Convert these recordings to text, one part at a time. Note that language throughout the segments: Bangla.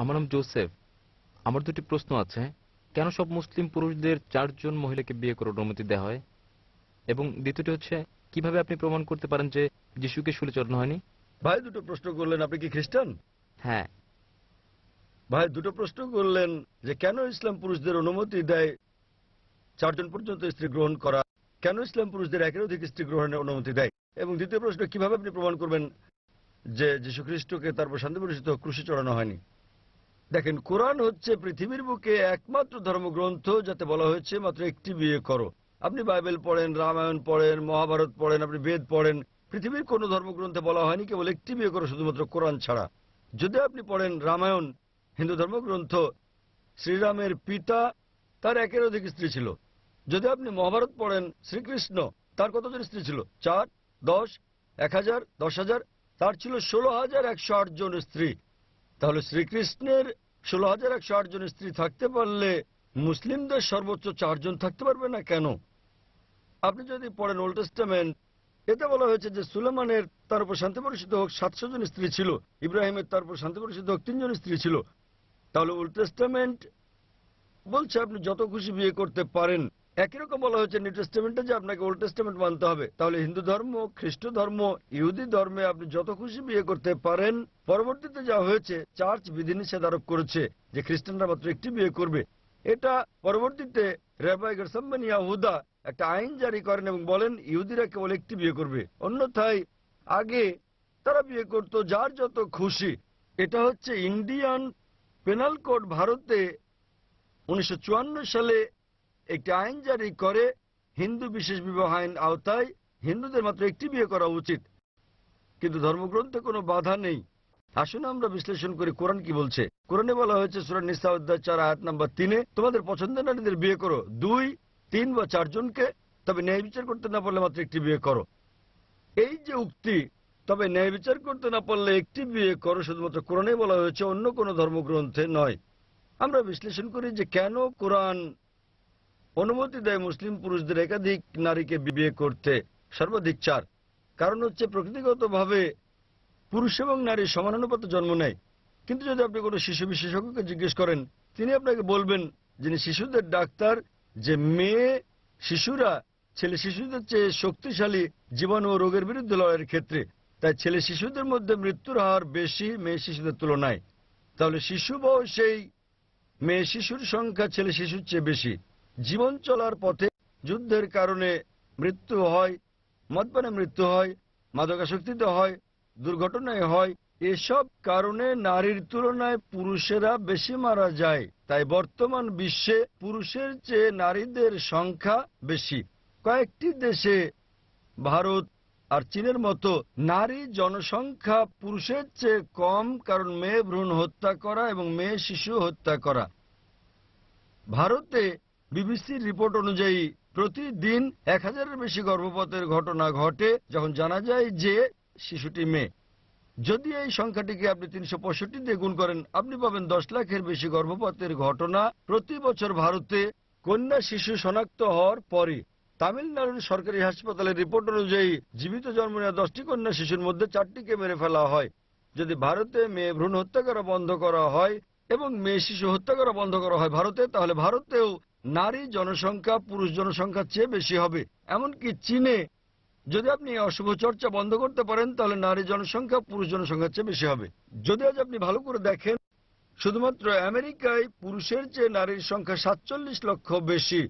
আমার নাম জোসেফ। আমার দুটি প্রশ্ন আছে। কেন সব মুসলিম পুরুষদের চারজন মহিলাকে বিয়ে করার অনুমতি দেওয়া হয়? এবং দ্বিতীয়টি হচ্ছে কীভাবে আপনি প্রমাণ করতে পারেন যে যিশুকে শুলে চড়ানো হয়নি? ভাই দুটো প্রশ্ন করলেন আপনি কি খ্রিস্টান? হ্যাঁ। ভাই দুটো প্রশ্ন করলেন যে কেন ইসলাম পুরুষদের অনুমতি দেয় চারজন পর্যন্ত স্ত্রী গ্রহণ করা? কেন ইসলাম পুরুষদের একের অধিক স্ত্রী গ্রহণের অনুমতি দেয়? এবং দ্বিতীয় প্রশ্ন কীভাবে আপনি প্রমাণ করবেন যে যীশু খ্রিস্টকে তারপর শান্তি পরিচিত ক্রুশে চড়ানো হয়নি? দেখেন, কোরআন হচ্ছে পৃথিবীর বুকে একমাত্র ধর্মগ্রন্থ যাতে বলা হয়েছে, মাত্র একটি বিয়ে করো। আপনি বাইবেল পড়েন, রামায়ণ পড়েন, মহাভারত পড়েন, আপনি বেদ পড়েন, পৃথিবীর কোনো ধর্মগ্রন্থে বলা হয়নি, কেবল একটি বিয়ে করো শুধুমাত্র কোরআন ছাড়া। যদি আপনি পড়েন রামায়ণ, হিন্দু ধর্মগ্রন্থ, শ্রীরামের পিতা, তার একের অধিক স্ত্রী ছিল। যদি আপনি মহাভারত পড়েন, শ্রীকৃষ্ণ, তার কতজন স্ত্রী ছিল? চার, দশ, এক হাজার, দশ হাজার, তার ছিল ষোলো হাজার একশো জন স্ত্রী। তাহলে শ্রীকৃষ্ণের ষোলো হাজার একশো আটজন স্ত্রী থাকতে পারলে মুসলিমদের সর্বোচ্চ চারজন থাকতে পারবে না কেন? আপনি যদি পড়েন ওল্ড টেস্টামেন্ট, এতে বলা হয়েছে যে সুলেমানের তার উপর শান্তি পরিষিত হোক সাতশো জন স্ত্রী ছিল, ইব্রাহিমের তার উপর শান্তি পরিষিত হোক তিনজন স্ত্রী ছিল। তাহলে ওল্ড টেস্টামেন্ট বলছে আপনি যত খুশি বিয়ে করতে পারেন একই রকম বলা হয়েছে নিউ টেস্টামেন্টে যে আপনাকে ওল্ড টেস্টামেন্ট মানতে হবে। তাহলে হিন্দু ধর্ম, খ্রিস্ট ধর্ম, ইহুদি ধর্মে আপনি যত খুশি বিয়ে করতে পারেন। পরবর্তীতে যা হয়েছে, চার্চ বিধিনিষেধ আরোপ করেছে যে খ্রিস্টানরা মাত্র একটি বিয়ে করবে। এটা পরবর্তীতে রেবাই গরসাম্বান ইয়াহুদা একটা আইন জারি করেন এবং বলেন, ইহুদিরা কেবল একটি বিয়ে করবে। অন্যথায় আগে তারা বিয়ে করত যার যত খুশি। এটা হচ্ছে ইন্ডিয়ান পেনাল কোড ভারতে উনিশশো চুয়ান্ন সালে একটি আইন জারি করে হিন্দু বিশেষ বিবাহ আইন আওতায় হিন্দুদের মাত্র একটি বিয়ে করা উচিত। কিন্তু ধর্মগ্রন্থে কোনো বাধা নেই। আসুন আমরা বিশ্লেষণ করি, কোরআন কি বলছে? কোরআনে বলা হয়েছে সুরান নিসা, অধ্যায় চার, আয়াত নাম্বার তিনে, তোমাদের পছন্দের নারীদের বিয়ে করো। দুই, তিন বা চারজনকে তবে ন্যায় বিচার করতে না পারলে মাত্র একটি বিয়ে করো। এই যে উক্তি, তবে ন্যায় বিচার করতে না পারলে একটি বিয়ে করো, শুধুমাত্র কোরআনে বলা হয়েছে, অন্য কোনো ধর্মগ্রন্থে নয়। আমরা বিশ্লেষণ করি যে কেন কোরআন অনুমতি দেয় মুসলিম পুরুষদের একাধিক নারীকে বিয়ে করতে। সর্বাধিক চার। কারণ হচ্ছে প্রকৃতিগতভাবে পুরুষ এবং নারী সমানুপাতে জন্ম নেয়। কিন্তু যদি আপনি কোনো শিশু বিশেষজ্ঞকে জিজ্ঞেস করেন, তিনি আপনাকে বলবেন যিনি শিশুদের ডাক্তার, যে মেয়ে শিশুরা ছেলে শিশুদের চেয়ে শক্তিশালী জীবাণু ও রোগের বিরুদ্ধে লড়াইয়ের ক্ষেত্রে, তাই ছেলে শিশুদের মধ্যে মৃত্যুর হার বেশি মেয়ে শিশুদের তুলনায়। তাহলে শিশু বয়সেই মেয়ে শিশুর সংখ্যা ছেলে শিশুর চেয়ে বেশি। জীবন চলার পথে যুদ্ধের কারণে মৃত্যু হয়, মদপানে মৃত্যু হয়, মাদকাসক্তিতে হয়, দুর্ঘটনায় হয়। এসব কারণে নারীর তুলনায় পুরুষেরা বেশি মারা যায়। তাই বর্তমান বিশ্বে পুরুষের চেয়ে নারীদের সংখ্যা বেশি। কয়েকটি দেশে, ভারত আর চীনের মতো নারী জনসংখ্যা পুরুষের চেয়ে কম কারণ মেয়ে ভ্রূণ হত্যা করা এবং মেয়ে শিশু হত্যা করা। ভারতে বিবিসির রিপোর্ট অনুযায়ী, প্রতিদিন এক হাজারের বেশি গর্ভপাতের ঘটনা ঘটে যখন জানা যায় যে শিশুটি মেয়ে। যদি এই সংখ্যাটিকে আপনি তিনশো পঁয়ষট্টি দিয়ে গুণ করেন, আপনি পাবেন দশ লাখের বেশি গর্ভপাতের ঘটনা প্রতি বছর ভারতে কন্যা শিশু শনাক্ত হওয়ার পরে তামিলনাড়ুর সরকারি হাসপাতালের রিপোর্ট অনুযায়ী, জীবিত জন্ম নেওয়া দশটি কন্যা শিশুর মধ্যে চারটিকে মেরে ফেলা হয়। যদি ভারতে মেয়ে ভ্রূণ হত্যা করা বন্ধ করা হয় এবং মেয়ে শিশু হত্যা করা বন্ধ করা হয় ভারতে, তাহলে ভারতেও নারী জনসংখ্যা, পুরুষ জনসংখ্যার চেয়ে বেশি হবে। এমনকি চীনে যদি আপনি অশুভ চর্চা বন্ধ করতে পারেন, তাহলে নারী জনসংখ্যা, পুরুষ জনসংখ্যার চেয়ে বেশি হবে। যদি আজ আপনি ভালো করে দেখেন, শুধুমাত্র আমেরিকায় পুরুষের চেয়ে নারীর সংখ্যা সাতচল্লিশ লক্ষ বেশি।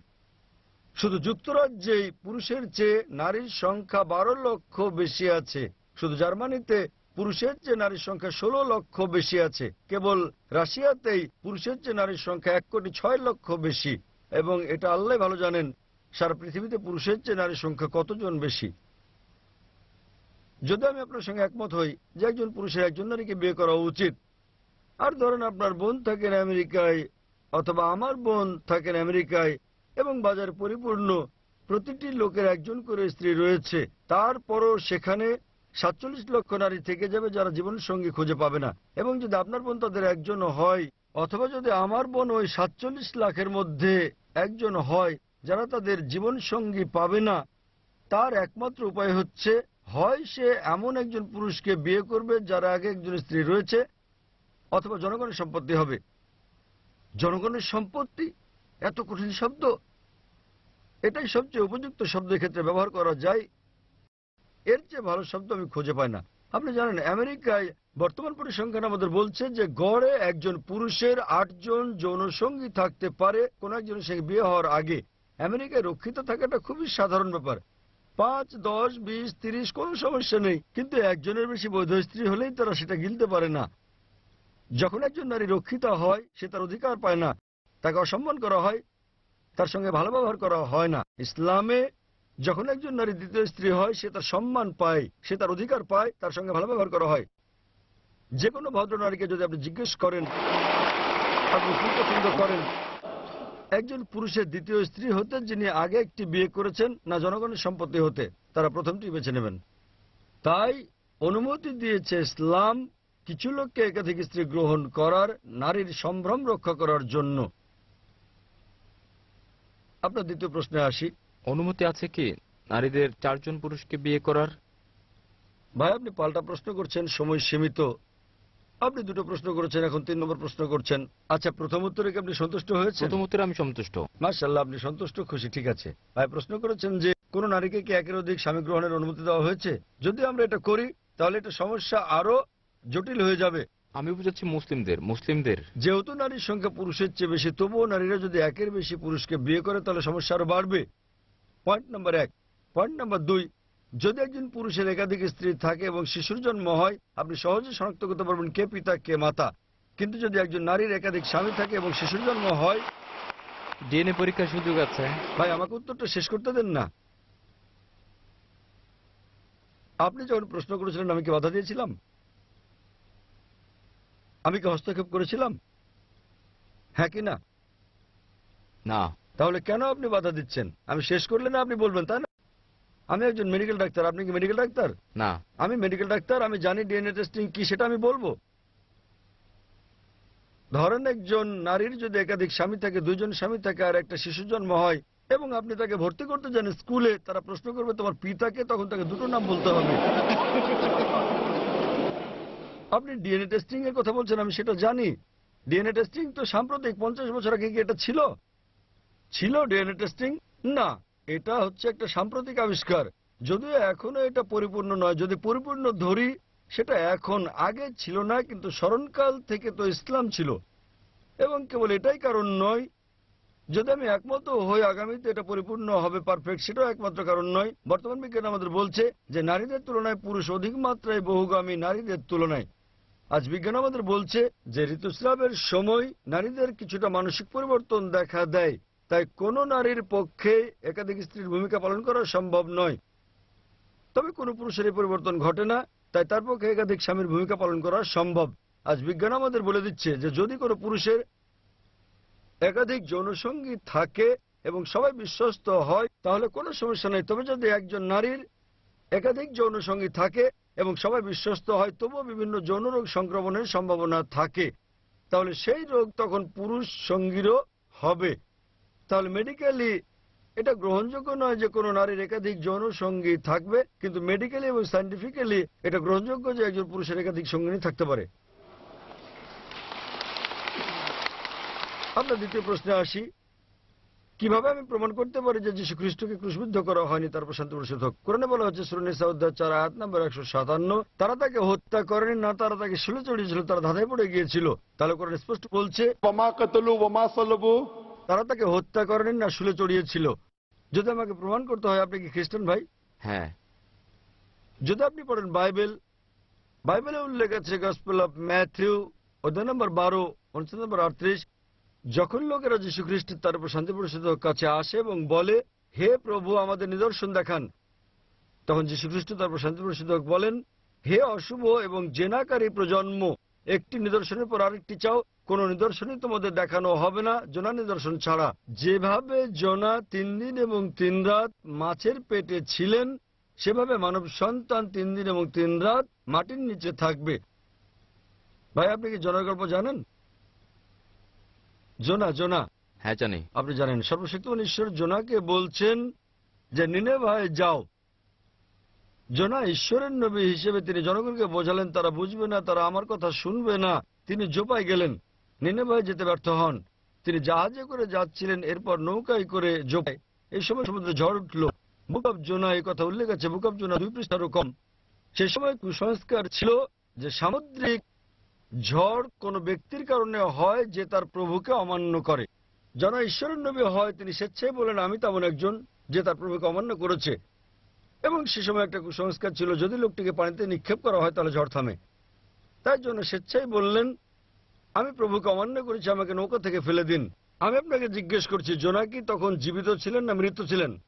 শুধু যুক্তরাজ্যেই পুরুষের চেয়ে নারীর সংখ্যা বারো লক্ষ বেশি আছে। শুধু জার্মানিতে পুরুষের চেয়ে নারীর সংখ্যা ষোলো লক্ষ বেশি আছে। কেবল রাশিয়াতেই পুরুষের চেয়ে নারীর সংখ্যা এক কোটি ছয় লক্ষ বেশি। এবং এটা আল্লাহ ভালো জানেন, সারা পৃথিবীতে পুরুষের চেয়ে নারীর সংখ্যা কতজন বেশি? যদি আমি আপনার সঙ্গে একমত হই যে একজন পুরুষের একজন নারীকে বিয়ে করা উচিত, আর ধরেন আপনার বোন থাকেন আমেরিকায়, অথবা আমার বোন থাকেন আমেরিকায়, এবং বাজার পরিপূর্ণ, প্রতিটি লোকের একজন করে স্ত্রী রয়েছে, তারপরও সেখানে সাতচল্লিশ লক্ষ নারী থেকে যাবে যারা জীবন সঙ্গী খুঁজে পাবে না। এবং যদি আপনার বোন তাদের একজন হয় অথবা যদি আমার বোন ওই সাতচল্লিশ লাখের মধ্যে একজন হয়, যারা তাদের জীবন সঙ্গী পাবে না, তার একমাত্র উপায় হচ্ছে, হয় সে এমন একজন পুরুষকে বিয়ে করবে যার আগে একজন স্ত্রী রয়েছে, অথবা জনগণের সম্পত্তি হবে। জনগণের সম্পত্তি? এত কঠিন শব্দ। এটাই সবচেয়ে উপযুক্ত শব্দের ক্ষেত্রে ব্যবহার করা যায়। এর চেয়ে ভালো শব্দ আমি খুঁজে পাই না। আপনি জানেন, আমেরিকায় বর্তমান পরিসংখ্যান আমাদের বলছে যে গড়ে একজন পুরুষের আটজন যৌনসঙ্গী থাকতে পারে, কোন একজনের সঙ্গে বিয়ে হওয়ার আগে। আমেরিকায় রক্ষিত থাকাটা খুবই সাধারণ ব্যাপার। পাঁচ, দশ, বিশ, তিরিশ কোনো সমস্যা নেই, কিন্তু একজনের বেশি বৈধ স্ত্রী হলেই তারা সেটা গিলতে পারে না। যখন একজন নারী রক্ষিত হয়, সে তার অধিকার পায় না। তাকে অসম্মান করা হয়, তার সঙ্গে ভালো ব্যবহার করা হয় না। ইসলামে যখন একজন নারী দ্বিতীয় স্ত্রী হয়, সে তার সম্মান পায়, সে তার অধিকার পায়, তার সঙ্গে ভালো ব্যবহার করা হয়। যে কোনো ভদ্র নারীকে যদি আপনি জিজ্ঞেস করেন আপনি কি পছন্দ করেন। একজন পুরুষের দ্বিতীয় স্ত্রী হতে যিনি আগে একটি বিয়ে করেছেন না জনগণের সম্পত্তি হতে তারা প্রথমটি বেছে নেবেন। তাই অনুমতি দিয়েছে ইসলাম কিছু লোককে একাধিক স্ত্রী গ্রহণ করার নারীর সম্ভ্রম রক্ষা করার জন্য। আপনার দ্বিতীয় প্রশ্নে আসি। অনুমতি আছে কি? নারীদের চারজন পুরুষকে বিয়ে করার? ভাই আপনি পাল্টা প্রশ্ন করছেন সময় সীমিত। আপনি দুটো প্রশ্ন করেছেন এখন তিন নম্বর প্রশ্ন করছেন। আচ্ছা প্রথম উত্তরে কি আপনি সন্তুষ্ট হয়েছে প্রথম উত্তরে আমি সন্তুষ্ট। মার্শাল্লাহ আপনি সন্তুষ্ট খুশি ঠিক আছে। ভাই প্রশ্ন করেছেন যে কোন নারীকে কি একের অধিক স্বামী গ্রহণের অনুমতি দেওয়া হয়েছে? যদি আমরা এটা করি তাহলে এটা সমস্যা আরও জটিল হয়ে যাবে। আমি বুঝাচ্ছি মুসলিমদের মুসলিমদের। যেহেতু নারীর সংখ্যা পুরুষের চেয়ে বেশি তবুও নারীরা যদি একের বেশি পুরুষকে বিয়ে করে তাহলে সমস্যা আরও বাড়বে। পয়েন্ট নাম্বার এক। পয়েন্ট নাম্বার দুই যদি একজন পুরুষের একাধিক স্ত্রী থাকে এবং শিশুর জন্ম হয় আপনি সহজে শনাক্ত করতে পারবেন কে পিতা কে মাতা। কিন্তু যদি একজন নারীর একাধিক স্বামী থাকে এবং শিশুর জন্ম হয় ডিএনএ পরীক্ষার সুযোগ আছে। ভাই আমাকে উত্তরটা শেষ করতে দেন না। আপনি যখন প্রশ্ন করেছিলেন আমি কি বাধা দিয়েছিলাম? আমি কি হস্তক্ষেপ করেছিলাম? হ্যাঁ কি না? না। তাহলে কেন আপনি বাধা দিচ্ছেন? আমি শেষ করলে না আপনি বলবেন তাই না? আমি একজন মেডিকেল ডাক্তার আপনি কি মেডিকেল ডাক্তার? না। আমি মেডিকেল ডাক্তার আমি জানি ডিএনএ টেস্টিং কি সেটা আমি বলব। ধরেন একজন নারীর যদি একাধিক স্বামী থাকে দুজন স্বামী থাকে আর একটা শিশু জন্ম হয় এবং আপনি তাকে ভর্তি করতে যান স্কুলে তারা প্রশ্ন করবে তোমার পিতাকে? তখন তাকে দুটো নাম বলতে হবে। আপনি ডিএনএ টেস্টিং এর কথা বলছেন আমি সেটা জানি। ডিএনএ টেস্টিং তো সাম্প্রতিক পঞ্চাশ বছর আগে কি এটা ছিল? ছিল ডিএনএ টেস্টিং না। এটা হচ্ছে একটা সাম্প্রতিক আবিষ্কার। যদিও এখনও এটা পরিপূর্ণ নয়। যদি পরিপূর্ণ ধরি, সেটা এখন আগে ছিল না, কিন্তু স্মরণকাল থেকে তো ইসলাম ছিল। এবং কেবল এটাই কারণ নয়, যদি আমি একমত হই আগামীতে এটা পরিপূর্ণ হবে পারফেক্ট সেটাও একমাত্র কারণ নয়। বর্তমান বিজ্ঞান আমাদের বলছে যে নারীদের তুলনায় পুরুষ অধিক মাত্রায় বহুগামী নারীদের তুলনায়। আজ বিজ্ঞান আমাদের বলছে যে ঋতুস্রাবের সময় নারীদের কিছুটা মানসিক পরিবর্তন দেখা দেয়। তাই কোনো নারীর পক্ষে একাধিক স্ত্রীর ভূমিকা পালন করা সম্ভব নয়। তবে কোনো পুরুষের এই পরিবর্তন ঘটে না, তাই তার পক্ষে একাধিক স্বামীর ভূমিকা পালন করা সম্ভব। আজ বিজ্ঞান আমাদের বলে দিচ্ছে যে, যদি কোনো পুরুষের একাধিক যৌনসঙ্গী থাকে এবং সবাই বিশ্বস্ত হয়, তাহলে কোনো সমস্যা নেই। তবে যদি একজন নারীর একাধিক যৌনসঙ্গী থাকে এবং সবাই বিশ্বস্ত হয়, তবুও বিভিন্ন যৌন রোগ সংক্রমণের সম্ভাবনা থাকে, তাহলে সেই রোগ তখন পুরুষ সঙ্গীরও হবে। তাহলে মেডিকেলি এটা গ্রহণযোগ্য নয় যে কোনো নারীর একাধিক যৌন সঙ্গী থাকবে, কিন্তু মেডিকেলি এবং সাইন্টিফিক্যালি এটা গ্রহণযোগ্য যে একজন পুরুষের একাধিক সঙ্গিনী থাকতে পারে। আপনার দ্বিতীয় প্রশ্নে আসি। কীভাবে আমি প্রমাণ করতে পারি যে যীশু খ্রিস্টকে ক্রুশবিদ্ধ করা হয়নি? তার প্রশান্তি প্রসিদ্ধ কোরআনে বলা হচ্ছে সুরনিসা অধ্যায় চার আয়াত নম্বর একশো সাতান্ন, তারা তাকে হত্যা করেনি, না তারা তাকে শুলে চড়িয়েছিল তারা ধাঁধায় পড়ে গিয়েছিল। তাহলে কোরআন স্পষ্ট বলছে তারা তাকে হত্যা করেনি না শুলে চড়িয়েছিল। যদি আমাকে প্রমাণ করতে হয় আপনি কি খ্রিস্টান ভাই? হ্যাঁ। যদি আপনি পড়েন বাইবেল বাইবেলে উল্লেখ আছে গসপেল অফ ম্যাথিউ অধ্যায় নম্বর বারো অনুষ্ঠান নম্বর আটত্রিশ যখন লোকেরা যীশু খ্রিস্ট তার উপর শান্তি পরিষদের কাছে আসে এবং বলে হে প্রভু আমাদের নিদর্শন দেখান। তখন যীশু খ্রিস্ট তার উপর শান্তি পরিষদক বলেন হে অশুভ এবং জেনাকারী প্রজন্ম একটি নিদর্শনের পর আরেকটি চাও কোন নিদর্শনই তোমাদের দেখানো হবে না জোনা নিদর্শন ছাড়া। যেভাবে জোনা তিন দিন এবং তিন রাত মাছের পেটে ছিলেন সেভাবে মানব সন্তান তিন দিন এবং তিন রাত মাটির নিচে থাকবে। ভাই আপনি কি জোনার গল্প জানেন? জোনা জোনা। হ্যাঁ জানি। আপনি জানেন সর্বশক্তিমান ঈশ্বর জোনাকে বলছেন যে নিনে ভাই যাও। জোনা ঈশ্বরের নবী হিসেবে তিনি জনগণকে বোঝালেন, তারা বুঝবে না, তারা আমার কথা শুনবে না। তিনি জোপায় গেলেন নিনেভায় যেতে ব্যর্থ হন। তিনি জাহাজে করে যাচ্ছিলেন, এরপর নৌকায় করে জোপায়। এই সময় সমুদ্রে ঝড় উঠল। বুক অব জোনা, এই কথা উল্লেখ আছে বুক অব জোনা দুই পৃষ্ঠারও কম। সে সময় কুসংস্কার ছিল যে সামুদ্রিক ঝড় কোন ব্যক্তির কারণে হয় যে তার প্রভুকে অমান্য করে। যারা ঈশ্বরের নবী হয়, তিনি স্বেচ্ছায় বলেন, আমি তেমন একজন যে তার প্রভুকে অমান্য করেছে। এবং সে সময় একটা কুসংস্কার ছিল যদি লোকটিকে পানিতে নিক্ষেপ করা হয় তাহলে ঝড় থামে। তাই জন্য স্বেচ্ছাই বললেন আমি প্রভুকে অমান্য করেছি আমাকে নৌকা থেকে ফেলে দিন। আমি আপনাকে জিজ্ঞেস করছি জোনাকি তখন জীবিত ছিলেন না মৃত ছিলেন?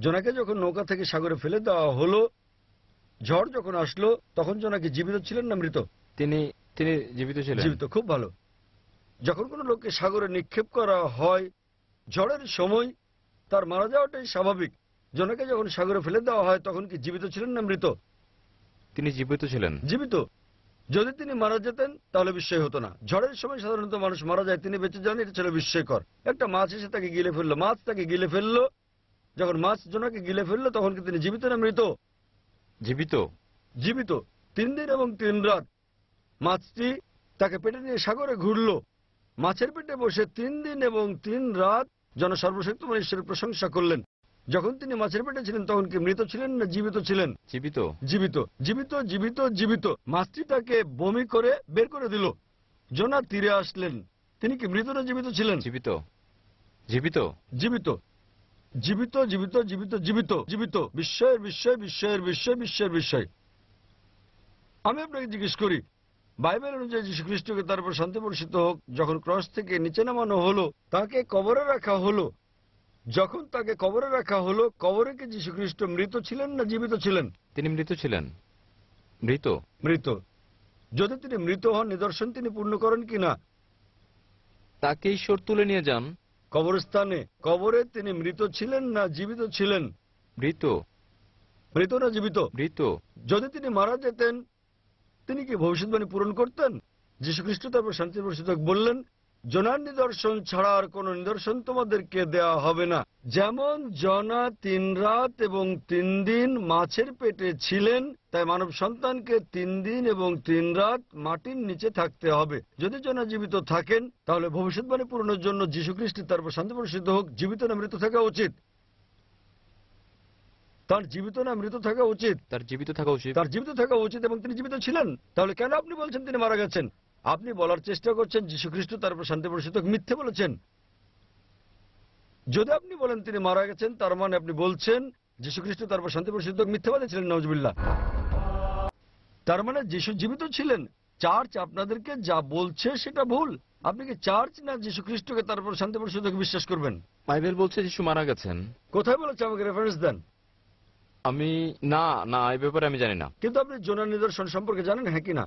জোনাকে যখন নৌকা থেকে সাগরে ফেলে দেওয়া হলো ঝড় যখন আসলো তখন জোনাকি জীবিত ছিলেন না মৃত? তিনি তিনি জীবিত ছিলেন। জীবিত খুব ভালো। যখন কোনো লোককে সাগরে নিক্ষেপ করা হয় ঝড়ের সময় তার মারা যাওয়াটাই স্বাভাবিক। জোনাকে যখন সাগরে ফেলে দেওয়া হয় তখন কি জীবিত ছিলেন না মৃত? তিনি জীবিত ছিলেন। জীবিত? যদি তিনি মারা যেতেন তাহলে বিস্ময় হতো না। ঝড়ের সময় সাধারণত মানুষ মারা যায় তিনি বেঁচে যান এটা ছিল বিস্ময়কর। একটা মাছ এসে তাকে গিলে ফেলল। মাছ তাকে গিলে ফেলল। যখন মাছ জোনাকে গিলে ফেলল তখন কি তিনি জীবিত না মৃত? জীবিত। জীবিত। তিন দিন এবং তিন রাত মাছটি তাকে পেটে নিয়ে সাগরে ঘুরলো। মাছের পেটে বসে তিন দিন এবং তিন রাত জন সর্বশক্তিমান ঈশ্বরের প্রশংসা করলেন। যখন তিনি মাছের পেটে ছিলেন তখন কি মৃত ছিলেন না জীবিত ছিলেন? জীবিত। জীবিত জীবিত জীবিত জীবিত। মাছটি তাকে বমি করে বের করে দিল। জোনা তীরে আসলেন। তিনি কি মৃত না জীবিত ছিলেন? জীবিত। জীবিত। জীবিত। জীবিত জীবিত জীবিত জীবিত জীবিত। বিস্ময়ের বিস্ময় বিস্ময়ের বিস্ময় বিস্ময়ের বিস্ময়। আমি আপনাকে জিজ্ঞেস করি বাইবেল অনুযায়ী যীশু খ্রিস্টকে তার উপর শান্তি বর্ষিত হোক যখন ক্রস থেকে নিচে নামানো হলো তাকে কবরে রাখা হলো যখন তাকে কবরে রাখা হলো কবরে কি যীশু খ্রিস্ট মৃত ছিলেন না জীবিত ছিলেন? তিনি মৃত ছিলেন। মৃত? মৃত। যদি তিনি মৃত হন নিদর্শন তিনি পূর্ণ করেন কিনা তাকে ঈশ্বর তুলে নিয়ে যান। কবরস্থানে কবরে তিনি মৃত ছিলেন না জীবিত ছিলেন? মৃত। মৃত না জীবিত? মৃত। যদি তিনি মারা যেতেন তিনি কি ভবিষ্যৎবাণী পূরণ করতেন? যীশু খ্রিস্ট তারপর শান্তি বর্ষিত বললেন জনার নিদর্শন ছাড়া আর কোন নিদর্শন তোমাদেরকে দেওয়া হবে না। যেমন জনা তিন রাত এবং তিন দিন মাছের পেটে ছিলেন তাই মানব সন্তানকে তিন দিন এবং তিন রাত মাটির নিচে থাকতে হবে। যদি জনা জীবিত থাকেন তাহলে ভবিষ্যৎবাণী পূরণের জন্য যীশু খ্রিস্ট তারপর শান্তি বর্ষিত হোক। জীবিত না মৃত থাকা উচিত। তার জীবিত না মৃত থাকা উচিত। তার জীবিত থাকা উচিত। তার জীবিত থাকা উচিত এবং তিনি জীবিত ছিলেন। তাহলে কেন আপনি বলছেন তিনি মারা গেছেন? আপনি বলার চেষ্টা করছেন যীশু খ্রিস্ট তার উপর শান্তি বর্ষিত মিথ্যে বলেছেন। যদি আপনি বলেন তিনি মারা গেছেন তার মানে আপনি বলছেন যীশু খ্রিস্ট তার উপর শান্তি বর্ষিত মিথ্যেবাদী ছিলেন নজবিল্লা তার মানে যীশু জীবিত ছিলেন। চার্চ আপনাদেরকে যা বলছে সেটা ভুল। আপনি কি চার্চ না যীশু খ্রিস্টকে তারপর শান্তি বর্ষিত বিশ্বাস করবেন? বাইবেল বলছে যিশু মারা গেছেন। কোথায় বলেছে আমাকে রেফারেন্স দেন? আমি না না এই ব্যাপারে আমি জানি না। কিন্তু আপনি জোনা নিদর্শন সম্পর্কে জানেন হ্যাঁ কি না?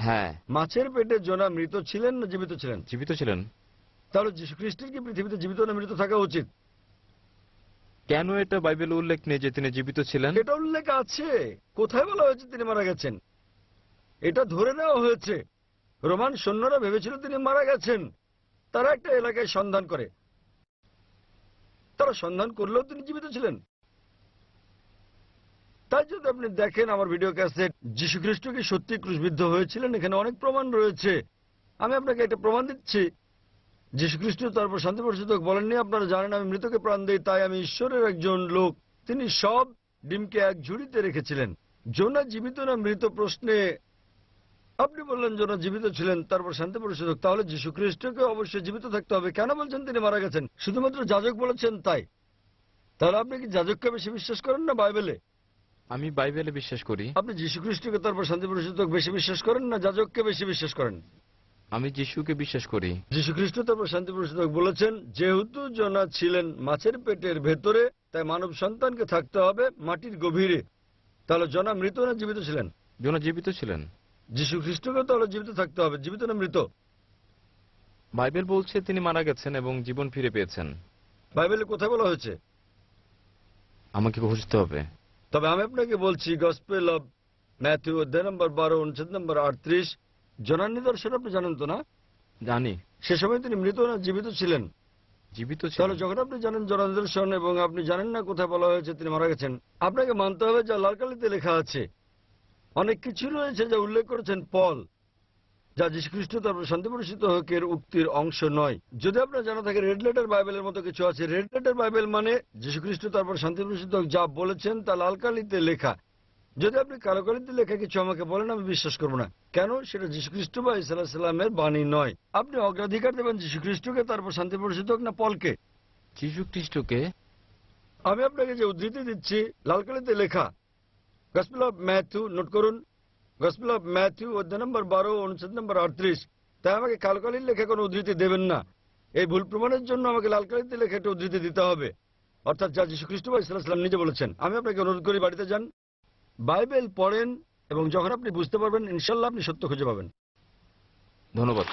হ্যাঁ। মাছের পেটে জোনা মৃত ছিলেন না জীবিত ছিলেন? জীবিত ছিলেন। তাহলে যীশু খ্রিস্টের কি পৃথিবীতে জীবিত না মৃত থাকা উচিত? কেন এটা বাইবেল উল্লেখ নেই যে তিনি জীবিত ছিলেন? এটা উল্লেখ আছে। কোথায় বলা হয়েছে তিনি মারা গেছেন? এটা ধরে নেওয়া হয়েছে। রোমান সৈন্যরা ভেবেছিল তিনি মারা গেছেন। তারা একটা এলাকায় সন্ধান করে। তারা সন্ধান করলেও তিনি জীবিত ছিলেন। তাই যদি আপনি দেখেন আমার ভিডিও ক্যাসেট, যীশু খ্রিস্ট কি সত্যি ক্রুশবিদ্ধ হয়েছিলেন? এখানে অনেক প্রমাণ রয়েছে। আমি আপনাকে এটা প্রমাণ দিচ্ছি। যীশু খ্রিস্ট তারপর শান্তি পরিষদ বলেননি, আপনারা জানেন আমি মৃতকে প্রাণ দিই, তাই আমি ঈশ্বরের একজন লোক। তিনি সব ডিমকে এক ঝুড়িতে রেখেছিলেন। জোনা জীবিত না মৃত প্রশ্নে? আপনি বললেন জোনা জীবিত ছিলেন, তারপর শান্তি পরিষদ তাহলে যীশু খ্রিস্টকে অবশ্যই জীবিত থাকতে হবে। কেন বলছেন তিনি মারা গেছেন? শুধুমাত্র যাজক বলেছেন তাই। তাহলে আপনি কি যাজককে বেশি বিশ্বাস করেন না বাইবেলে? আমি বাইবেলে বিশ্বাস করি। আপনি যীশু খ্রিস্টকে তারপর শান্তি পরিষদ বেশি বিশ্বাস করেন না যাজককে বেশি বিশ্বাস করেন? আমি যিশুকে বিশ্বাস করি। যীশু খ্রিস্ট তারপর শান্তি পরিষদ বলেছেন যেহেতু জনা ছিলেন মাছের পেটের ভেতরে তাই মানব সন্তানকে থাকতে হবে মাটির গভীরে। তাহলে জনা মৃত না জীবিত ছিলেন? জোনা জীবিত ছিলেন। যীশু খ্রিস্টকে তাহলে জীবিত থাকতে হবে জীবিত না মৃত? বাইবেল বলছে তিনি মারা গেছেন এবং জীবন ফিরে পেয়েছেন। বাইবেলে কোথায় বলা হয়েছে। আমাকে খুঁজতে হবে। তবে আমি আপনাকে বলছি গসপেল অব ম্যাথিউ অধ্যায় নম্বর বারো অনুচ্ছেদ নম্বর আটত্রিশ জনার নিদর্শন আপনি জানেন তো না? জানি। সে সময় তিনি মৃত না জীবিত ছিলেন। জীবিত ছিল যখন আপনি জানেন নিদর্শন এবং আপনি জানেন না কোথায় বলা হয়েছে তিনি মারা গেছেন আপনাকে মানতে হবে যা লালকালিতে লেখা আছে অনেক কিছু রয়েছে যা উল্লেখ করেছেন পল। যা যীশুখ্রিস্ট তারপর শান্তি পরিচিত হোকের উক্তির অংশ নয়। যদি আপনার জানা থাকে রেড লেটার বাইবেলের মতো কিছু আছে। রেড লেটার বাইবেল মানে যীশুখ্রিস্ট তারপর শান্তি পরিচিত হোক যা বলেছেন তা লালকালিতে লেখা। যদি আপনি কালো কালিতে লেখা কিছু আমাকে বলেন আমি বিশ্বাস করব না। কেন? সেটা যীশুখ্রিস্ট বা ইসলাম সাল্লামের বাণী নয়। আপনি অগ্রাধিকার দেবেন যীশুখ্রিস্টকে তারপর শান্তি পরিচিত হোক না পলকে। যীশু খ্রিস্টকে আমি আপনাকে যে উদ্ধৃতি দিচ্ছি লালকালিতে লেখা। গসপিল অফ ম্যাথু নোট করুন। গসপিল অফ ম্যাথিউ, অধ্যায় নম্বর বারো, অনুচ্ছেদ নম্বর আটত্রিশ। তাই আমাকে কালকালির লেখে কোনো উদ্ধৃতি দেবেন না। এই ভুল প্রমাণের জন্য আমাকে লাল কালিতে লেখা একটা উদ্ধৃতি দিতে হবে। অর্থাৎ যা যীশু খ্রিস্ট বা ইসলাম নিজে বলেছেন। আমি আপনাকে অনুরোধ করি, বাড়িতে যান। বাইবেল পড়েন এবং যখন আপনি বুঝতে পারবেন, ইনশাল্লাহ আপনি সত্য খুঁজে পাবেন। ধন্যবাদ।